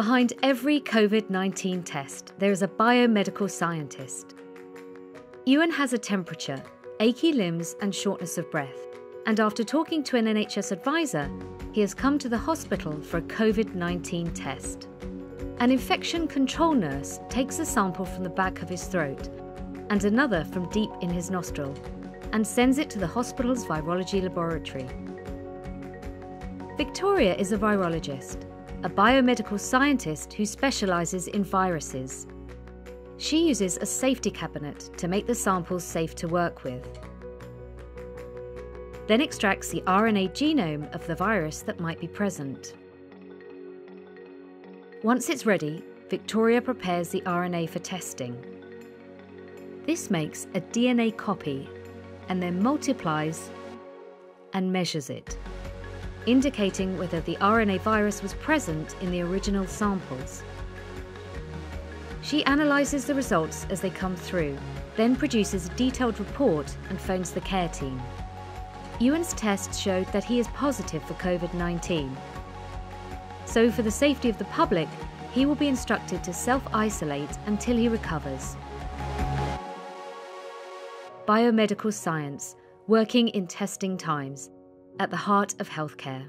Behind every COVID 19 test, there is a biomedical scientist. Ewan has a temperature, achy limbs, and shortness of breath. And after talking to an NHS advisor, he has come to the hospital for a COVID 19 test. An infection control nurse takes a sample from the back of his throat and another from deep in his nostril and sends it to the hospital's virology laboratory. Victoria is a virologist, a biomedical scientist who specialises in viruses. She uses a safety cabinet to make the samples safe to work with. Then extracts the RNA genome of the virus that might be present. Once it's ready, Victoria prepares the RNA for testing. This makes a DNA copy and then multiplies and measures it indicating whether the RNA virus was present in the original samples. She analyses the results as they come through, then produces a detailed report and phones the care team. Ewan's tests showed that he is positive for COVID 19. So, for the safety of the public, he will be instructed to self isolate until he recovers. Biomedical science, working in testing times at the heart of healthcare.